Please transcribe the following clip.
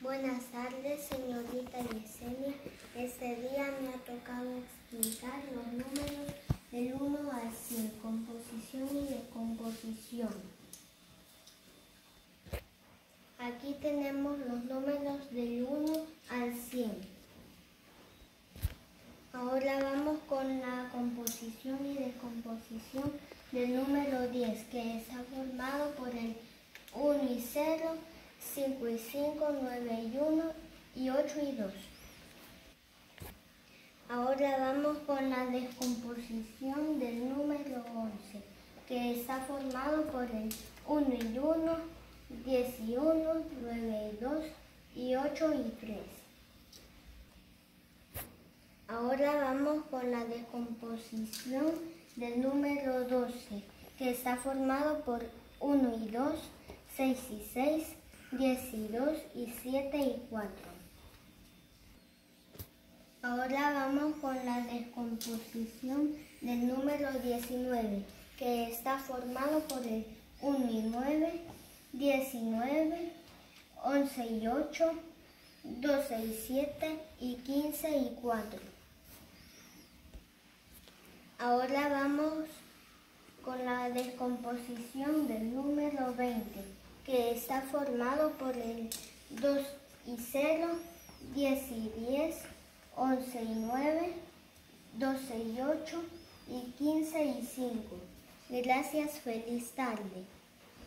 Buenas tardes, señorita Yesenia. Este día me ha tocado explicar los números del 1 al 100, composición y descomposición. Aquí tenemos los números del 1 al 100. Ahora vamos con la composición y descomposición del número 10, que está formado por el 1 y 0, 5 y 5, 9 y 1 y 8 y 2. Ahora vamos con la descomposición del número 11, que está formado por el 1 y 1, 10 y 1, 9 y 2 y 8 y 3. Ahora vamos con la descomposición del número 12, que está formado por 1 y 2, 6 y 6, 10 y 2 y 7 y 4. Ahora vamos con la descomposición del número 19, que está formado por el 1 y 9, 19, 11 y 8, 12 y 7 y 15 y 4. Ahora vamos con la descomposición del número 20, que está formado por el 2 y 0, 10 y 10, 11 y 9, 12 y 8 y 15 y 5. Gracias, feliz tarde.